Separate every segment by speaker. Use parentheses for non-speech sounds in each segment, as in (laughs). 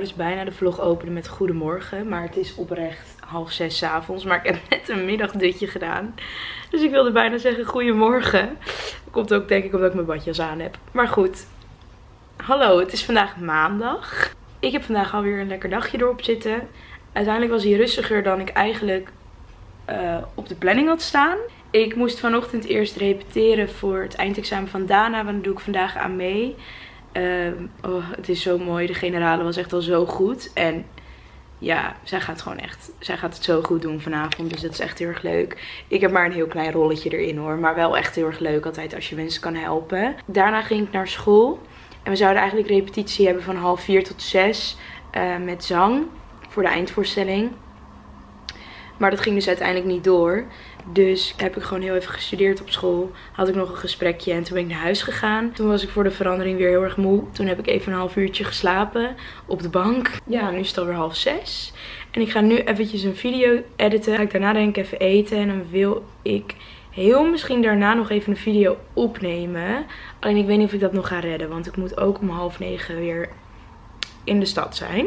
Speaker 1: dus bijna de vlog openen met goedemorgen. Maar het is oprecht half zes avonds. Maar ik heb net een middagdutje gedaan. Dus ik wilde bijna zeggen goedemorgen. komt ook denk ik omdat ik mijn badjas aan heb. Maar goed. Hallo, het is vandaag maandag. Ik heb vandaag alweer een lekker dagje erop zitten. Uiteindelijk was hij rustiger dan ik eigenlijk uh, op de planning had staan. Ik moest vanochtend eerst repeteren voor het eindexamen van Dana. Want dat doe ik vandaag aan mee. Uh, oh, het is zo mooi. De generale was echt al zo goed. En ja, zij gaat gewoon echt, zij gaat het zo goed doen vanavond. Dus dat is echt heel erg leuk. Ik heb maar een heel klein rolletje erin hoor. Maar wel echt heel erg leuk altijd als je mensen kan helpen. Daarna ging ik naar school. En we zouden eigenlijk repetitie hebben van half vier tot zes. Uh, met zang. Voor de eindvoorstelling. Maar dat ging dus uiteindelijk niet door. Dus heb ik gewoon heel even gestudeerd op school. Had ik nog een gesprekje en toen ben ik naar huis gegaan. Toen was ik voor de verandering weer heel erg moe. Toen heb ik even een half uurtje geslapen op de bank. Ja, nu is het alweer half zes. En ik ga nu eventjes een video editen. Ga ik daarna denk ik even eten. En dan wil ik heel misschien daarna nog even een video opnemen. Alleen ik weet niet of ik dat nog ga redden. Want ik moet ook om half negen weer in de stad zijn.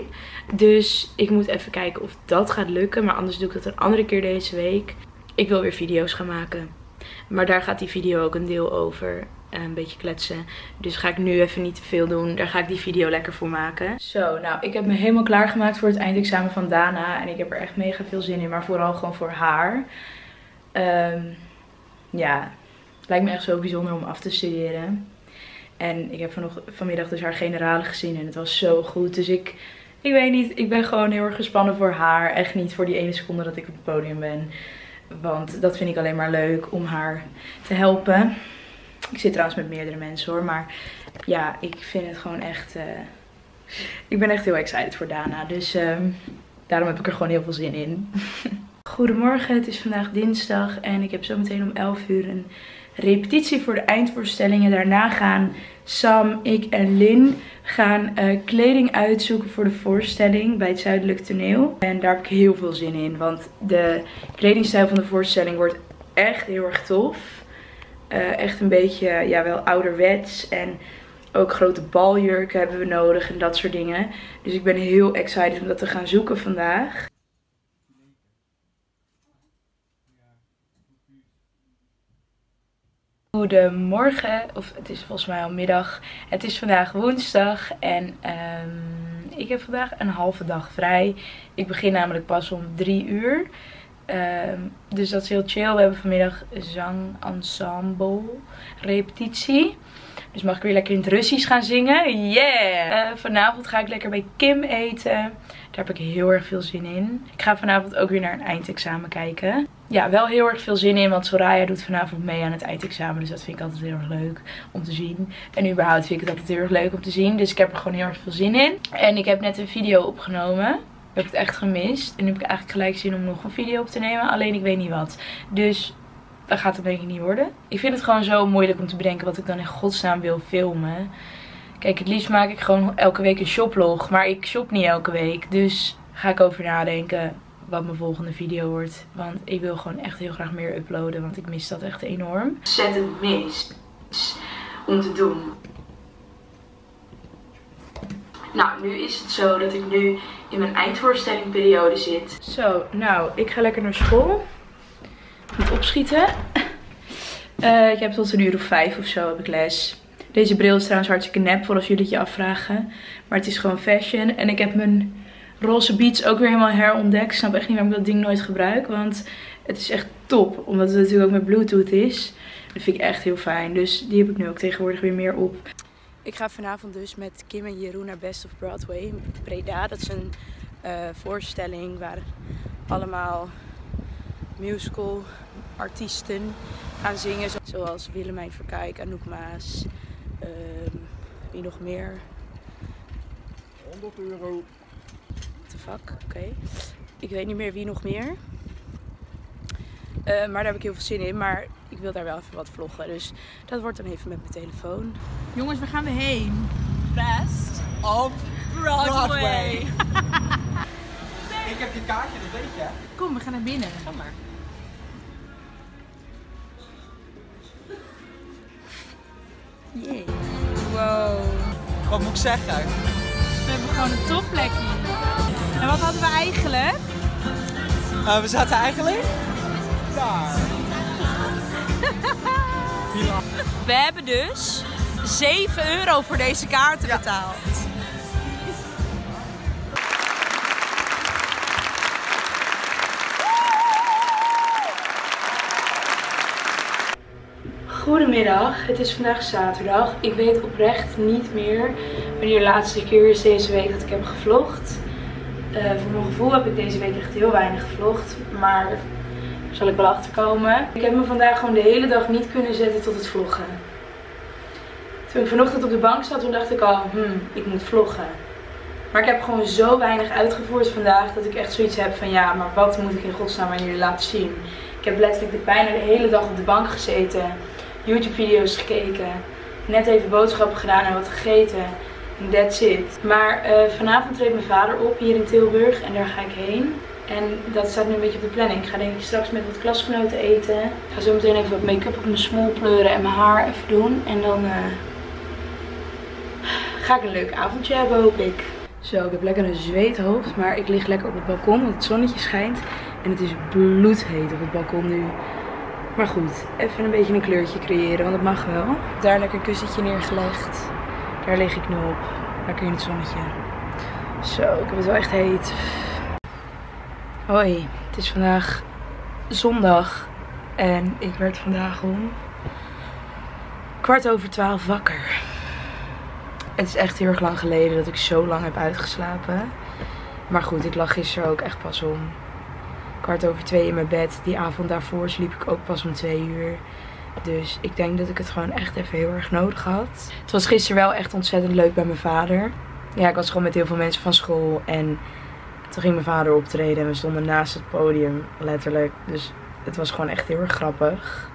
Speaker 1: Dus ik moet even kijken of dat gaat lukken. Maar anders doe ik dat een andere keer deze week. Ik wil weer video's gaan maken. Maar daar gaat die video ook een deel over. Een beetje kletsen. Dus ga ik nu even niet te veel doen. Daar ga ik die video lekker voor maken. Zo, nou, ik heb me helemaal klaargemaakt voor het eindexamen van Dana. En ik heb er echt mega veel zin in. Maar vooral gewoon voor haar. Um, ja, het lijkt me echt zo bijzonder om af te studeren. En ik heb vanochtend, vanmiddag dus haar generale gezien en het was zo goed. Dus ik, ik weet niet, ik ben gewoon heel erg gespannen voor haar. Echt niet voor die ene seconde dat ik op het podium ben. Want dat vind ik alleen maar leuk om haar te helpen. Ik zit trouwens met meerdere mensen hoor. Maar ja, ik vind het gewoon echt... Uh, ik ben echt heel excited voor Dana. Dus uh, daarom heb ik er gewoon heel veel zin in. (laughs) Goedemorgen, het is vandaag dinsdag en ik heb zometeen om 11 uur een repetitie voor de eindvoorstellingen. Daarna gaan Sam, ik en Lin gaan uh, kleding uitzoeken voor de voorstelling bij het Zuidelijk Toneel. En daar heb ik heel veel zin in, want de kledingstijl van de voorstelling wordt echt heel erg tof. Uh, echt een beetje, ja wel ouderwets en ook grote baljurken hebben we nodig en dat soort dingen. Dus ik ben heel excited om dat te gaan zoeken vandaag. Goedemorgen, of het is volgens mij al middag. Het is vandaag woensdag en um, ik heb vandaag een halve dag vrij. Ik begin namelijk pas om drie uur. Um, dus dat is heel chill. We hebben vanmiddag zangensemble repetitie. Dus mag ik weer lekker in het Russisch gaan zingen. Yeah! Uh, vanavond ga ik lekker bij Kim eten. Daar heb ik heel erg veel zin in. Ik ga vanavond ook weer naar een eindexamen kijken. Ja, wel heel erg veel zin in, want Soraya doet vanavond mee aan het eindexamen. Dus dat vind ik altijd heel erg leuk om te zien. En überhaupt vind ik het altijd heel erg leuk om te zien. Dus ik heb er gewoon heel erg veel zin in. En ik heb net een video opgenomen. Ik heb het echt gemist. En nu heb ik eigenlijk gelijk zin om nog een video op te nemen. Alleen ik weet niet wat. Dus dat gaat het denk ik niet worden. Ik vind het gewoon zo moeilijk om te bedenken wat ik dan in godsnaam wil filmen. Kijk, het liefst maak ik gewoon elke week een shoplog. Maar ik shop niet elke week. Dus ga ik over nadenken wat mijn volgende video wordt. Want ik wil gewoon echt heel graag meer uploaden. Want ik mis dat echt enorm. Zet het mis om te doen. Nou, nu is het zo dat ik nu in mijn eindvoorstellingperiode zit. Zo, nou, ik ga lekker naar school. Moet opschieten. Uh, ik heb tot een uur of vijf of zo heb ik les. Deze bril is trouwens hartstikke nep voor als jullie het je afvragen. Maar het is gewoon fashion. En ik heb mijn roze beats ook weer helemaal herontdekt. Ik snap echt niet waarom ik dat ding nooit gebruik. Want het is echt top. Omdat het natuurlijk ook met bluetooth is. Dat vind ik echt heel fijn. Dus die heb ik nu ook tegenwoordig weer meer op. Ik ga vanavond dus met Kim en Jeroen naar Best of Broadway. Breda. Dat is een uh, voorstelling waar allemaal musical artiesten gaan zingen. Zoals Willemijn Verkijk, Anouk Maas, um, wie nog meer?
Speaker 2: 100 euro.
Speaker 1: The fuck, oké. Ik weet niet meer wie nog meer. Uh, maar daar heb ik heel veel zin in. Maar ik wil daar wel even wat vloggen. Dus dat wordt dan even met mijn telefoon.
Speaker 3: Jongens, waar gaan we heen?
Speaker 4: Best of Broadway. Broadway. (laughs)
Speaker 2: Ik heb je kaartje, dat weet je.
Speaker 3: Kom, we gaan naar binnen.
Speaker 4: Ga maar.
Speaker 3: Jee. Wow.
Speaker 2: Wat moet ik zeggen?
Speaker 3: Ben hebben gewoon een topplekje. En wat hadden we eigenlijk?
Speaker 2: Eh, we zaten eigenlijk daar. (laughs)
Speaker 4: We hebben dus 7 euro voor deze kaarten betaald.
Speaker 1: Goedemiddag, het is vandaag zaterdag. Ik weet oprecht niet meer wanneer de laatste keer is deze week dat ik heb gevlogd. Eh, voor mijn gevoel heb ik deze week echt heel weinig gevlogd, maar daar zal ik wel achter komen. Ik heb me vandaag gewoon de hele dag niet kunnen zetten tot het vloggen. Toen ik vanochtend op de bank zat, toen dacht ik al, hmm, ik moet vloggen. Maar ik heb gewoon zo weinig uitgevoerd vandaag dat ik echt zoiets heb van ja, maar wat moet ik in godsnaam aan jullie laten zien? Ik heb letterlijk bijna de hele dag op de bank gezeten, YouTube video's gekeken, net even boodschappen gedaan en wat gegeten. En that's it. Maar eh, vanavond treedt mijn vader op hier in Tilburg en daar ga ik heen. En dat staat nu een beetje op de planning. Ik ga denk ik straks met wat klasgenoten eten. Ik ga zo meteen even wat make-up op mijn smol pleuren en mijn haar even doen. En dan eh, ga ik een leuk avondje hebben hoop ik. Zo, ik heb lekker een zweethoofd, maar ik lig lekker op het balkon, want het zonnetje schijnt. En het is bloedheet op het balkon nu. Maar goed, even een beetje een kleurtje creëren, want het mag wel. Daar lekker een kussentje neergelegd. Daar lig ik nu op. Lekker in het zonnetje. Zo, ik heb het wel echt heet. Hoi, het is vandaag zondag. En ik werd vandaag om kwart over twaalf wakker. Het is echt heel erg lang geleden dat ik zo lang heb uitgeslapen. Maar goed, ik lag gisteren ook echt pas om kwart over twee in mijn bed. Die avond daarvoor sliep ik ook pas om twee uur. Dus ik denk dat ik het gewoon echt even heel erg nodig had. Het was gisteren wel echt ontzettend leuk bij mijn vader. Ja, ik was gewoon met heel veel mensen van school. En toen ging mijn vader optreden en we stonden naast het podium, letterlijk. Dus het was gewoon echt heel erg grappig.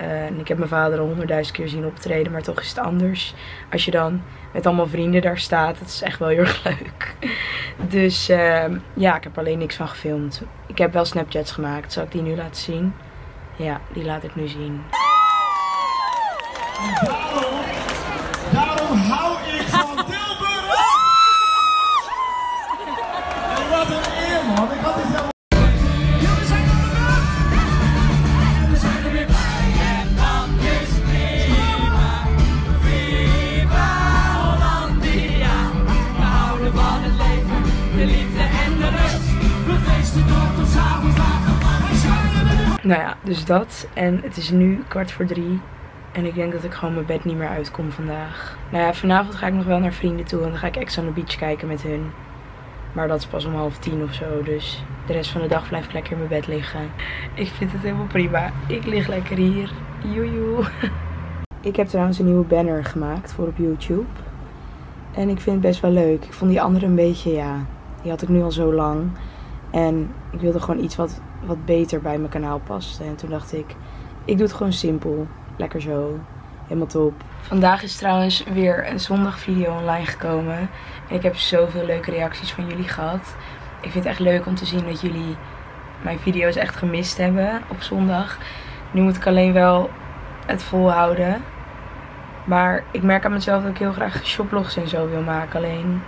Speaker 1: En ik heb mijn vader al honderdduizend keer zien optreden, maar toch is het anders. Als je dan met allemaal vrienden daar staat, dat is echt wel heel erg (laughs) leuk. Dus uh, ja, ik heb alleen niks van gefilmd. Ik heb wel Snapchats gemaakt, zal ik die nu laten zien? Ja, die laat ik nu zien. Dus dat. En het is nu kwart voor drie. En ik denk dat ik gewoon mijn bed niet meer uitkom vandaag. Nou ja, vanavond ga ik nog wel naar vrienden toe. En dan ga ik extra on the beach kijken met hun. Maar dat is pas om half tien of zo. Dus de rest van de dag blijf ik lekker in mijn bed liggen. Ik vind het helemaal prima. Ik lig lekker hier. Joejoe. (laughs) Ik heb trouwens een nieuwe banner gemaakt voor op YouTube. En ik vind het best wel leuk. Ik vond die andere een beetje, ja... Die had ik nu al zo lang. En ik wilde gewoon iets wat, wat beter bij mijn kanaal paste. En toen dacht ik, ik doe het gewoon simpel. Lekker zo. Helemaal top. Vandaag is trouwens weer een zondagvideo online gekomen. En ik heb zoveel leuke reacties van jullie gehad. Ik vind het echt leuk om te zien dat jullie mijn video's echt gemist hebben op zondag. Nu moet ik alleen wel het volhouden. Maar ik merk aan mezelf dat ik heel graag shoplogs en zo wil maken. Alleen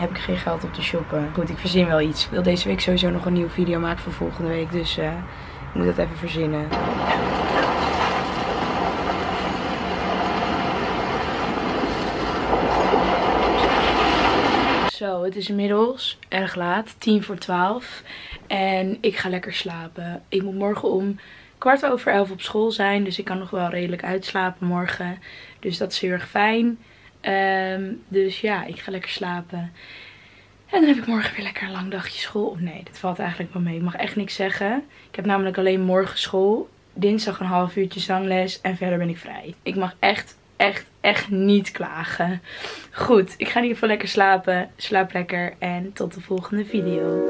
Speaker 1: heb ik geen geld op te shoppen. Goed, ik verzin wel iets. Ik wil deze week sowieso nog een nieuwe video maken voor volgende week. Dus eh, ik moet dat even verzinnen. Zo, het is inmiddels erg laat. 10 voor 12. En ik ga lekker slapen. Ik moet morgen om kwart over elf op school zijn. Dus ik kan nog wel redelijk uitslapen morgen. Dus dat is heel erg fijn. Ehm, dus ja, ik ga lekker slapen. En dan heb ik morgen weer lekker een lang dagje school. Of nee, dat valt eigenlijk wel mee. Ik mag echt niks zeggen. Ik heb namelijk alleen morgen school. Dinsdag een half uurtje zangles. En verder ben ik vrij. Ik mag echt, echt, echt niet klagen. Goed, ik ga in ieder geval lekker slapen. Slaap lekker. En tot de volgende video.